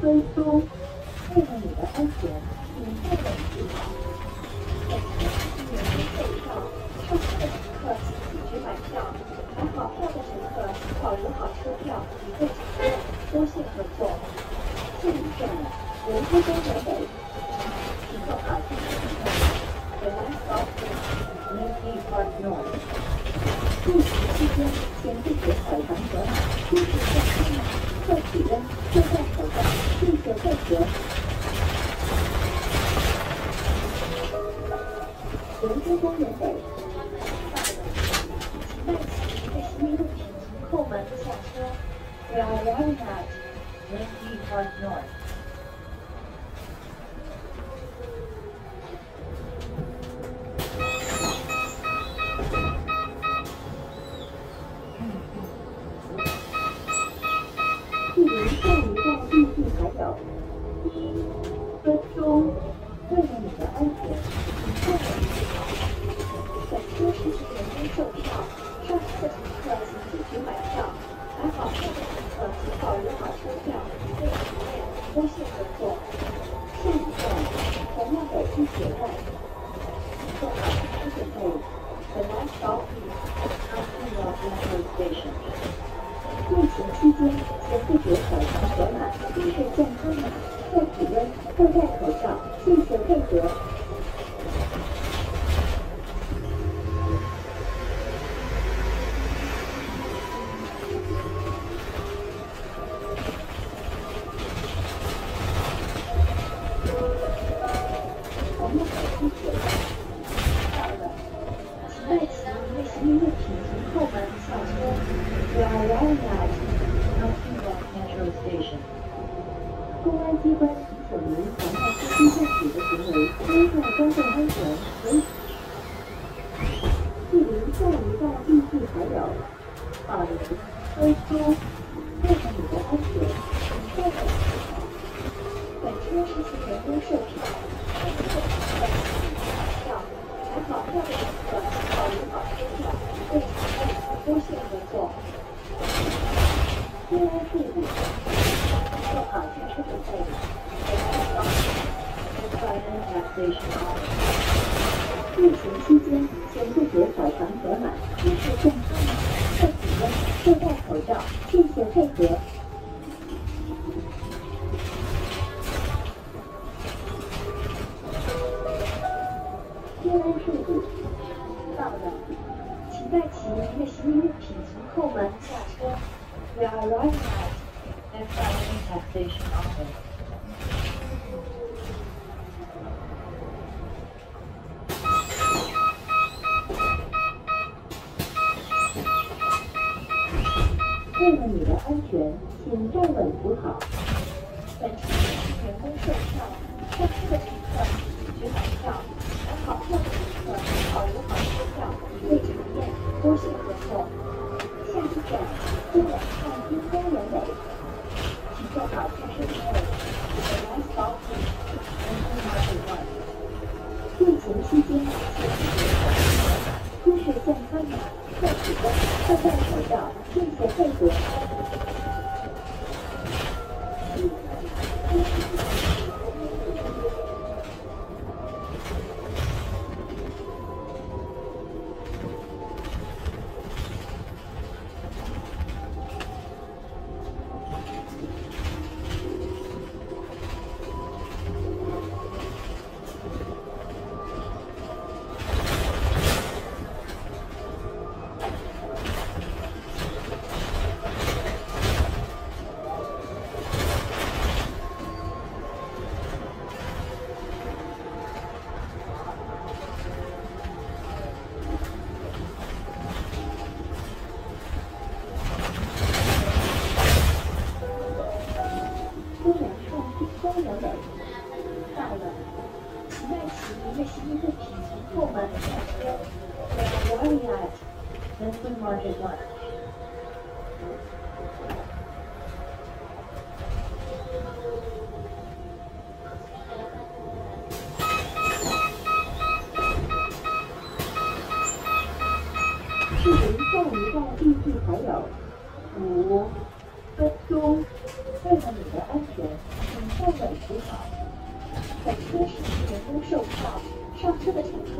分钟。为了你的安全，请坐稳 Railroad Route, Lakeview Park North. 下一站预计还有保留分钟。为了你的安全，请坐稳就好。本车实行人工售票，上车的乘客请自取买票。买好票的乘客保留好车票，以备查验。多谢合作。公安处理，做好下车准备。疫情期间，请不觉长河马，出示健康码，测体温，佩戴口罩，谢谢配合。公安处理，到了，请带齐您的行李物品从后门下车。We are arriving at Next Taxation Office. 为了你的安全，请站稳扶好。本车是人工售票，上车的乘客请取买票。买好票的乘客保留好车票，以备查验。多谢合作。下一站，东两汉滨公园北，请做好进车准备。The last stop is Lincoln Market One. 疫情期间，请自觉小长河马，出示健康码，测体温，佩戴口罩，我痛苦。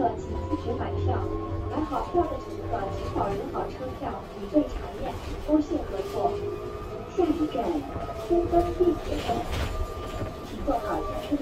客请自觉买票。买好票的乘客请保留好车票，以备查验。多谢合作。下一站，天津地铁站，请做好下车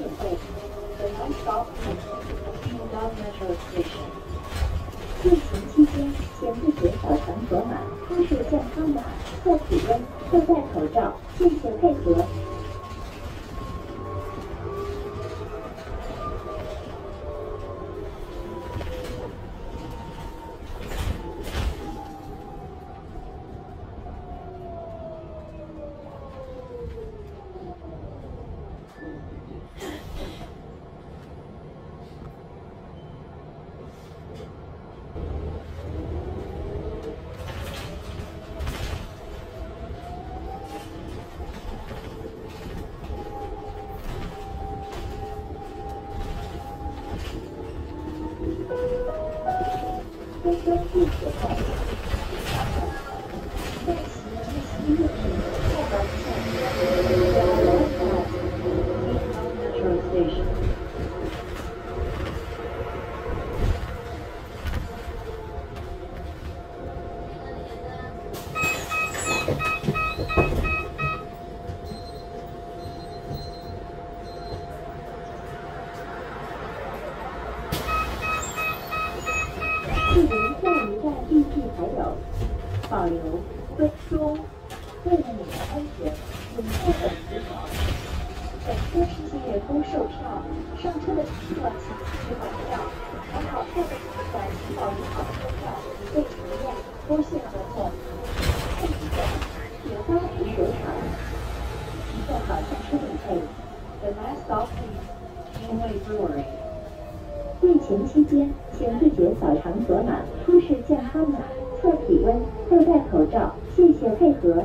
扫场所码，出示健康码，测体温，佩戴口罩，谢谢配合。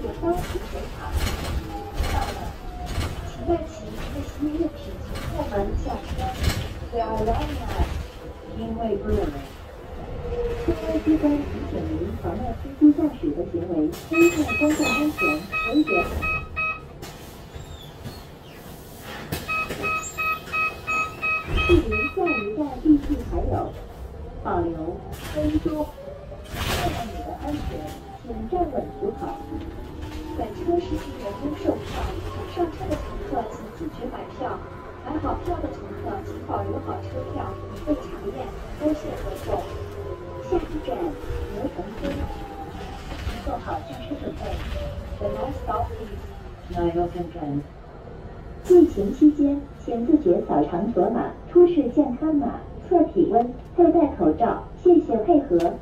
铁花啤酒厂到了，请在其日系月平后门下车。We are arriving at Yinwei Brewery. 公安机关提醒您妨碍司机驾驶的行为，危害公共安全，违者。距离下一站预计还有保留分钟。为了你的安全，请站稳扶好。本车实行人工售票，上车的乘客请自觉买票。买好票的乘客请保留好车票，以备查验。多谢合作。下一站鹅城村，请做好下车准备。The next stop is Nyoken Trend. 疫情期间，请自觉扫场所码，出示健康码，测体温，佩戴口罩，谢谢配合。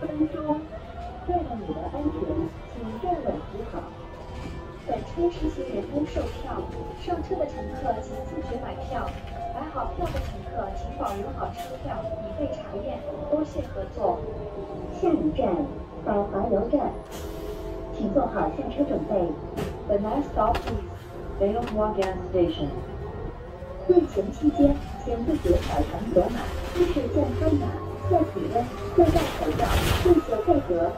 分钟。为了你的安全，请站稳扶好。本车实行人工售票，上车的乘客请自觉买票。买好票的乘客请保留好车票，以备查验。多谢合作。下一站百华油站，请做好下车准备。The next stop is Bayonghua Gas Station. 运行期间，请自觉扫床扫码，出示健康码、测体温、佩戴口罩，并且配合。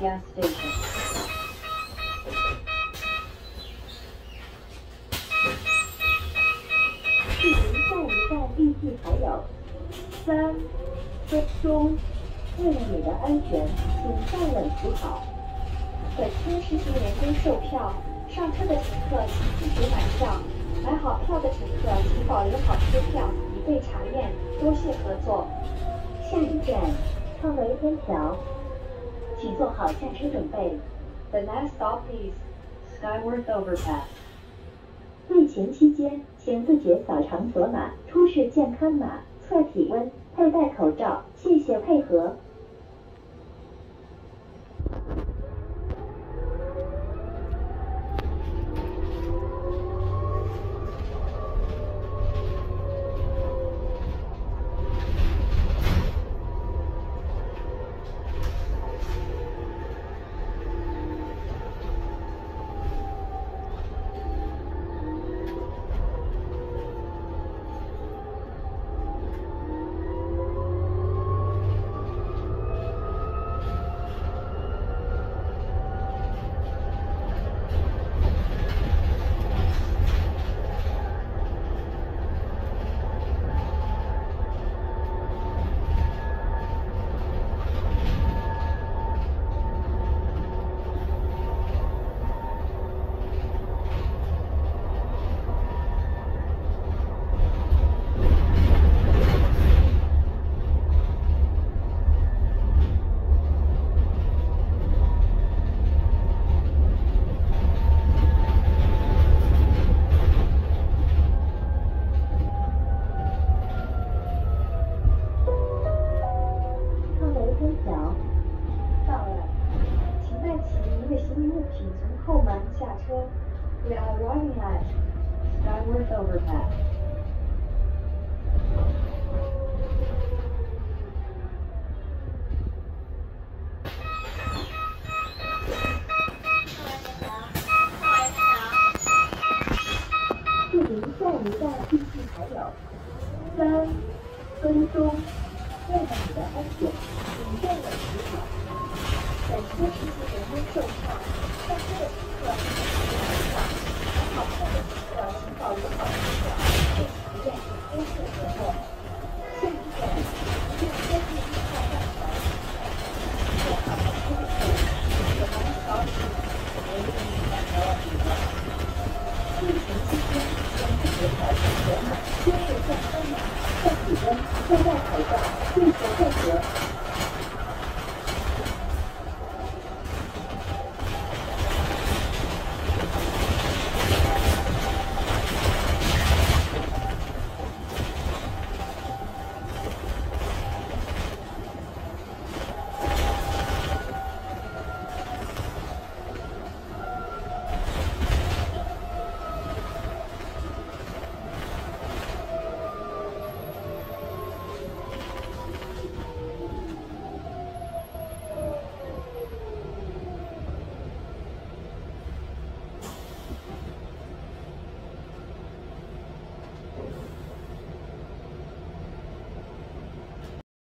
yes，stay there。距离一站一站，绿地还有三。接通，为了你的安全，请站稳扶好。本厅实行人工售票，上车的乘客请准时买票，买好。票的乘客请保留好。车票，以备查验。多谢合作。下一站，创维微空调。请。做好下车准备。The next stop is Skyward Overpass. 疫情期间，请自觉扫场所码、出示健康码、测体温、佩戴口罩。谢谢配合。离下一站预计还有三分钟。为了你的安全，请站稳扶手。本车实行人工售票，上车的乘客请系好安全带，买好票的乘客请保留好车票，并实验多次合作。下一站，电车第一号站台。做好了车的时候，我们保持为您带来疫情期间，请自觉扫码扫码，出示健康码、测体温、佩戴口罩，谢谢配合。